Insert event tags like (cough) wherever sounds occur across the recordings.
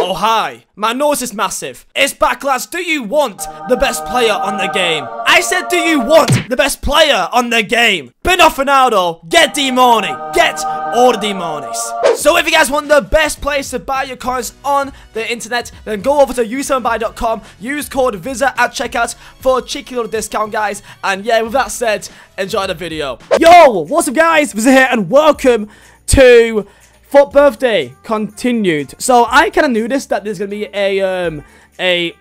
Oh hi, my nose is massive. It's back lads, do you want the best player on the game? I said do you want the best player on the game? But not Ronaldo, get D-Money, get all the D-Monies. So if you guys want the best place to buy your coins on the internet, then go over to u7buy.com, use code VIZEH at checkout for a cheeky little discount guys. And yeah, with that said, enjoy the video. Yo, what's up guys, Vizeh here and welcome to FUT birthday continued. So I kind of knew this that there's gonna be a um a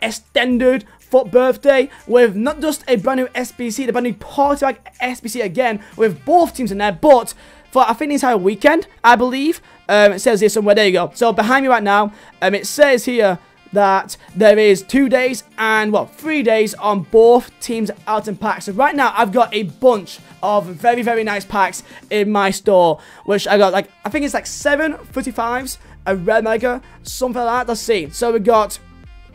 extended FUT birthday with not just a brand new SBC, the brand new party bag SBC again with both teams in there, but for I think the entire weekend, I believe. Um, it says here somewhere. There you go. So behind me right now, um, it says here that there is two days and, well, three days on both teams out in packs. So right now, I've got a bunch of very, very nice packs in my store, which I got, like, I think it's like seven 35s, a red mega, something like that. Let's see. So we got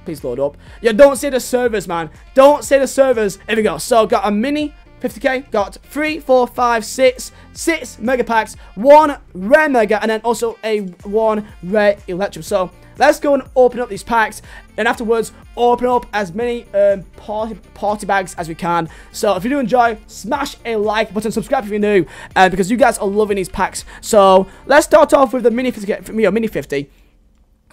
Please load up. Yeah, don't say the servers, man. Don't say the servers. Here we go. So, got a mini 50k. Got three, four, five, six, six mega packs, one rare mega, and then also a one rare electrum. So, let's go and open up these packs. And afterwards, open up as many um, party, party bags as we can. So, if you do enjoy, smash a like button, subscribe if you're new, uh, because you guys are loving these packs. So, let's start off with the mini 50, you know, mini 50.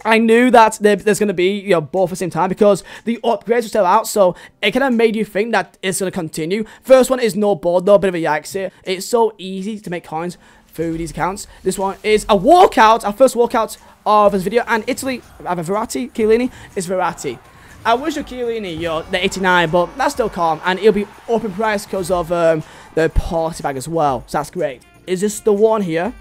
I knew that there's going to be, you know, both at the same time because the upgrades were still out, so it kind of made you think that it's going to continue. First one is no board, though, a bit of a yikes here. It's so easy to make coins through these accounts. This one is a walkout, our first walkout of this video, and Italy, have a Verratti, Chiellini, is Verratti. I wish the Chiellini, you know, the 89, but that's still calm, and it'll be open price because of um, the party bag as well, so that's great. Is this the one here?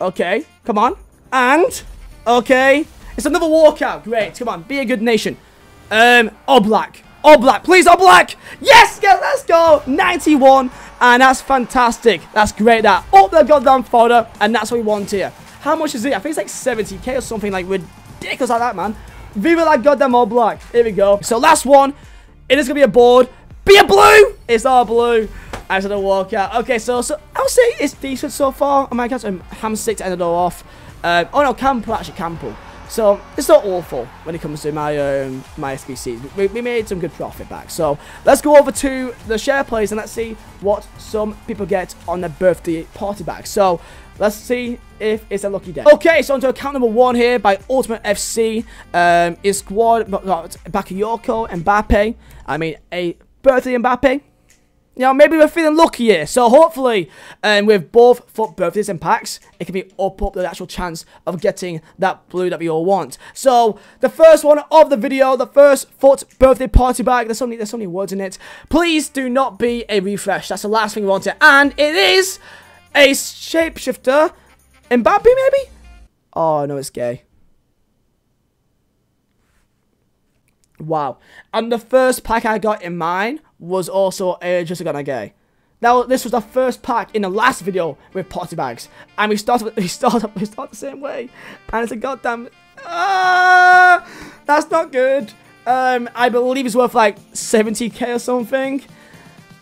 Okay, come on. And... Okay. It's another walkout. Great. Come on. Be a good nation. Um, Oblak. Oblak. Please, Oblak. Yes, let's go. 91. And that's fantastic. That's great. That. Up the goddamn fodder. And that's what we want here. How much is it? I think it's like 70k or something like ridiculous like that, man. Viva that goddamn Oblak. Here we go. So last one. It is going to be a board. Be a blue. It's all blue. As a walkout. Okay, so, so I'll say it's decent so far. Oh my god, I'm ham 6 ended all off. Um, oh no, Campbell, actually Campbell. So, it's not awful when it comes to my um, my SBCs. We, we, made some good profit back. So, let's go over to the share plays and let's see what some people get on their birthday party bag. So, let's see if it's a lucky day. Okay, so onto account number one here by Ultimate FC. Um, is squad, Bakayoko, Mbappe. I mean, a birthday Mbappe you know, maybe we're feeling lucky here. So hopefully, um, with both FUT birthdays and packs, it can be up up the actual chance of getting that blue that we all want. So the first one of the video, the first FUT birthday party bag. There's so many, there's many words in it. Please do not be a refresh. That's the last thing we want and it is a shapeshifter. Mbappe, maybe? Oh no, it's gay. Wow. And the first pack I got in mine was also a Just Gonna Gay. Now, this was the first pack in the last video with party bags. And we started, (laughs) we started, we started the same way. And it's a goddamn... Ah, that's not good. Um, I believe it's worth like 70k or something.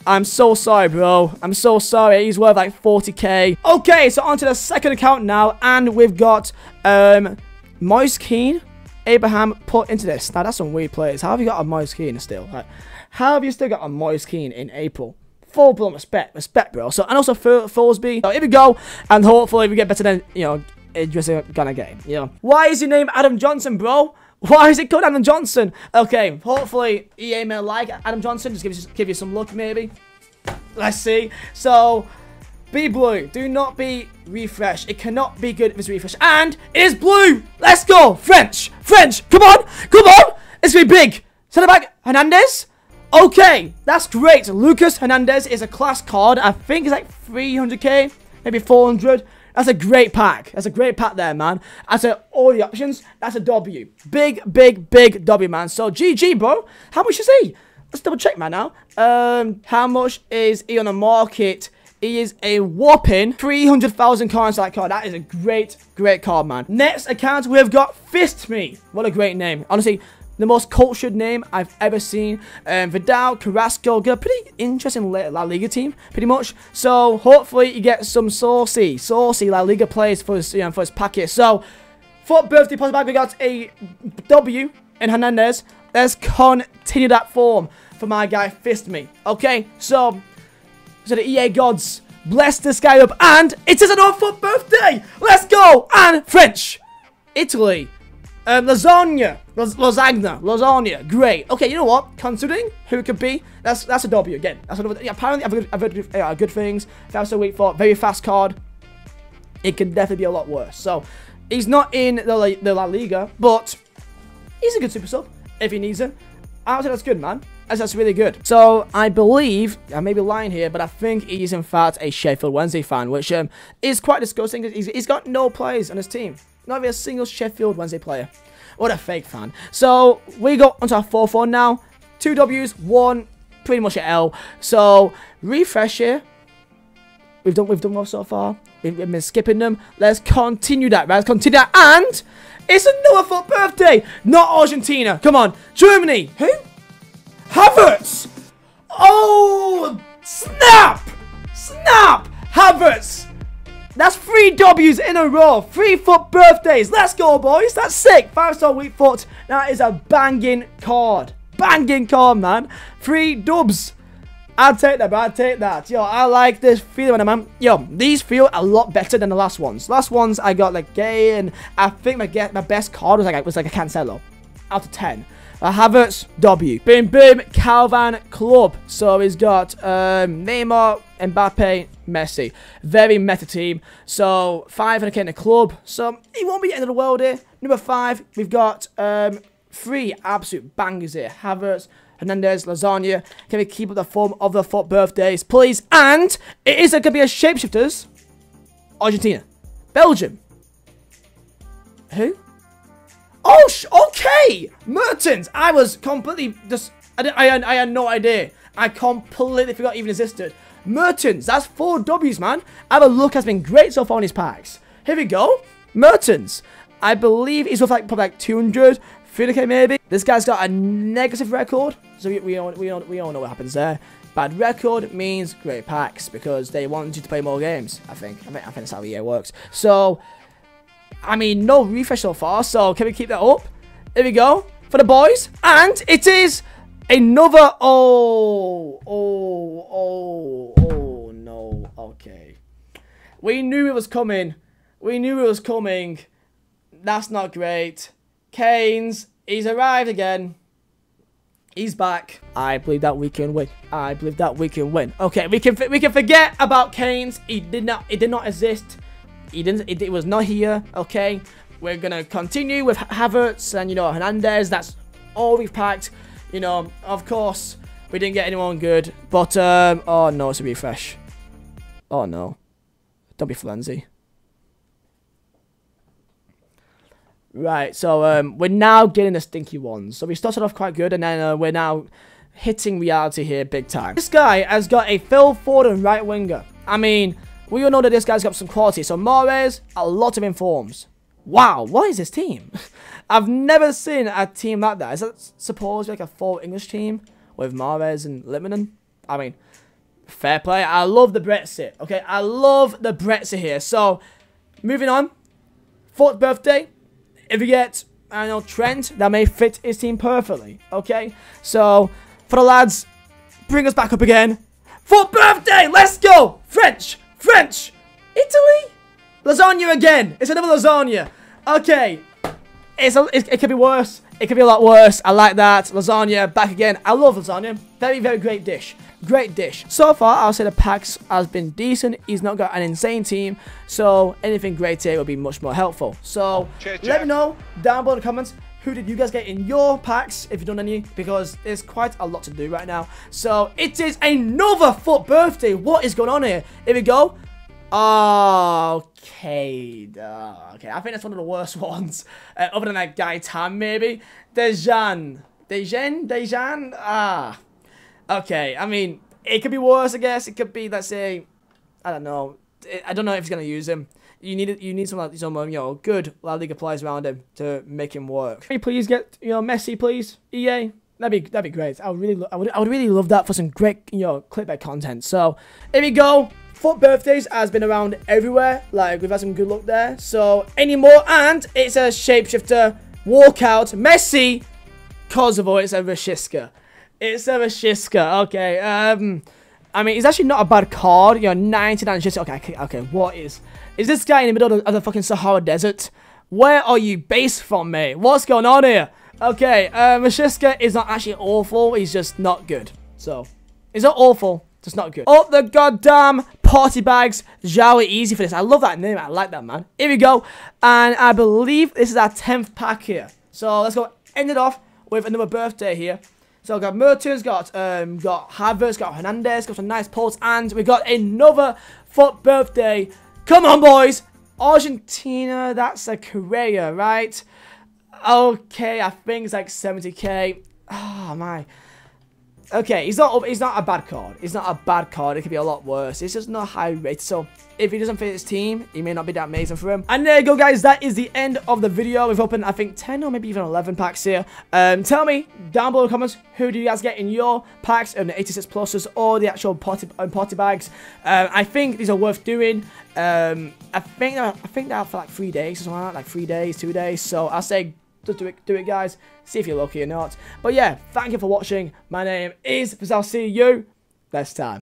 I'm so sorry, bro. I'm so sorry. He's worth like 40k. Okay, so on to the second account now. And we've got um, Moise Kean, Abraham put into this. Now, that's some weird players. How have you got a Moise Kean still? Like, how have you still got a Moise Kean in April? Full blown respect, respect, bro. So and also for Thorsby. So here we go, and hopefully we get better than you know just gonna get. You know, why is your name Adam Johnson, bro? Why is it called Adam Johnson? Okay, hopefully EA may like Adam Johnson. Just give you give you some luck, maybe. Let's see. So. Be blue. Do not be refresh. It cannot be good if it's refresh. And it is blue. Let's go. French. French. Come on. Come on. It's be big. Send it back. Hernandez. Okay, that's great. Lucas Hernandez is a class card. I think it's like 300k, maybe 400. That's a great pack. That's a great pack there, man. I said all the options. That's a W. Big, big, big W, man. So GG, bro. How much is he? Let's double check, man, now. Um, how much is he on the market? He is a whopping 300,000 coins that card. That is a great, great card, man. Next account, we've got Fist Me. What a great name. Honestly, the most cultured name I've ever seen. Um, Vidal, Carrasco, got a pretty interesting La Liga team, pretty much. So hopefully you get some saucy, saucy La Liga players for his, you know, for his packet. So For birthday plus bag, we got a W in Hernandez. Let's continue that form for my guy Fist Me. Okay, so, so the EA gods bless this guy up, and it is an on-foot birthday. Let's go and French, Italy, um, lasagna, lasagna, lasagna. Great. Okay, you know what? Considering who it could be, that's that's a W again. That's another. Yeah, apparently, I've heard, I've heard uh, good things. That's a week for very fast card. It could definitely be a lot worse. So, he's not in the La, the La Liga, but he's a good super sub if he needs it. I would say that's good, man. That's, that's really good. So, I believe, I may be lying here, but I think he's in fact a Sheffield Wednesday fan, which um, is quite disgusting. He's, he's got no players on his team. Not even a single Sheffield Wednesday player. What a fake fan. So, we go onto our 4-4 now. Two W's, one pretty much an L. So, refresh here. We've done, we've done well so far. We've, we've been skipping them. Let's continue that, right? Let's continue that. And it's another FUT birthday. Not Argentina. Come on. Germany. Who? Havertz. Oh, snap. Snap. Havertz. That's three W's in a row. Three FUT birthdays. Let's go, boys. That's sick. Five star weak foot. That is a banging card. Banging card, man. Three dubs. I'll take that, bro. I'll take that. Yo, I like this feeling, man. Yo, these feel a lot better than the last ones. Last ones, I got like gay, and I think my get my best card was like was like a Cancelo, out of ten. Uh, Havertz, W. Boom, boom, Calvin Club. So he's got um, Neymar, Mbappe, Messi. Very meta team. So, five in the club. So, he won't be the end of the world here. Number five, we've got um, three absolute bangers here. Havertz, Hernandez, Lasagna. Can we keep up the form of the FUT birthdays, please? And it is going to be a shapeshifters. Argentina. Belgium. Who? Oh, okay! Mertens! I was completely just... I, I, I had no idea. I completely forgot even existed. Mertens, that's four W's, man. Our look has been great so far on his packs. Here we go. Mertens. I believe he's worth like probably like 200, 300k maybe. This guy's got a negative record, so we, we, all, we, all, we all know what happens there. Bad record means great packs because they want you to play more games, I think. I, mean, I think that's how EA works. So, I mean, no refresh so far, so can we keep that up? Here we go for the boys. And it is another... Oh, oh, oh, oh, no. Okay. We knew it was coming. We knew it was coming. That's not great. Kane's, he's arrived again. He's back. I believe that we can win. I believe that we can win. Okay, we can we can forget about Kane's. He did not. It did not exist. He didn't. It, it was not here. Okay, we're gonna continue with Havertz and you know Hernandez. That's all we've packed. You know, of course, we didn't get anyone good. But um, oh no, it's a refresh. Oh no, don't be frenzy. Right, so um, we're now getting the stinky ones. So we started off quite good, and then uh, we're now hitting reality here big time. This guy has got a Phil Ford and right winger. I mean, we all know that this guy's got some quality. So Mahrez, a lot of informs. Wow, what is this team? (laughs) I've never seen a team like that. Is that supposed to be like a full English team with Mahrez and Litmanen? I mean, fair play. I love the Brexit. Okay, I love the Brexit here. So, moving on. Fourth birthday. If you get, I know, Trent, that may fit his team perfectly. Okay, so for the lads, bring us back up again. Fourth birthday. Let's go. Lasagna again! It's another lasagna! Okay. It's a, it, it could be worse. It could be a lot worse. I like that. Lasagna, back again. I love lasagna. Very, very great dish. Great dish. So far, I'll say the packs has been decent. He's not got an insane team. So, anything great here will be much more helpful. So, Cheers, let me know down below in the comments who did you guys get in your packs, if you've done any, because there's quite a lot to do right now. So, it is another FUT birthday. What is going on here? Here we go. Okay. Uh, okay, I think that's one of the worst (laughs) ones. Uh, other than that guy Tam, maybe. Dejan. Dejan? Dejan? Ah. Okay, I mean, it could be worse, I guess. It could be, let's say, I don't know. I don't know if he's going to use him you need you need some some um, you know good La Liga players around him to make him work. Can you please get you know Messi, please? EA. That'd be that'd be great. I would really I would I would really love that for some great you know clickbait content. So here we go. FUT birthdays has been around everywhere. Like, we've had some good luck there. So, anymore. And it's a shapeshifter walkout. Messi. Kosovo, it's a Rashica. It's a Rashica. Okay, um... I mean, it's actually not a bad card. You know, 99 just okay, okay, what is? Is this guy in the middle of the, fucking Sahara Desert? Where are you based from, mate? What's going on here? Okay, uh, Mashiska is not actually awful. He's just not good. So, he's not awful. Just not good. Oh, the goddamn party bags. Jolly easy for this. I love that name. I like that, man. Here we go. And I believe this is our 10th pack here. So, let's go end it off with another birthday here. So we've got Mertens, got um, got Havertz, got Hernandez, got some nice pulls, and we got another FUT birthday. Come on, boys! Argentina, that's a Correa, right? Okay, I think it's like 70k. Oh, my. Okay, he's not he's not a bad card. He's not a bad card. It could be a lot worse. It's just not high rated. So if he doesn't fit his team, he may not be that amazing for him. And there you go, guys. That is the end of the video. We've opened, I think, 10 or maybe even 11 packs here. Um, tell me down below in the comments, who do you guys get in your packs, um, the 86 pluses or the actual party, um, party bags? Um, I think these are worth doing. Um, I think I think they're for like three days or something like that, like three days, two days. So I'll say just do it, do it, guys. See if you're lucky or not. But yeah, thank you for watching. My name is I'll see you next time.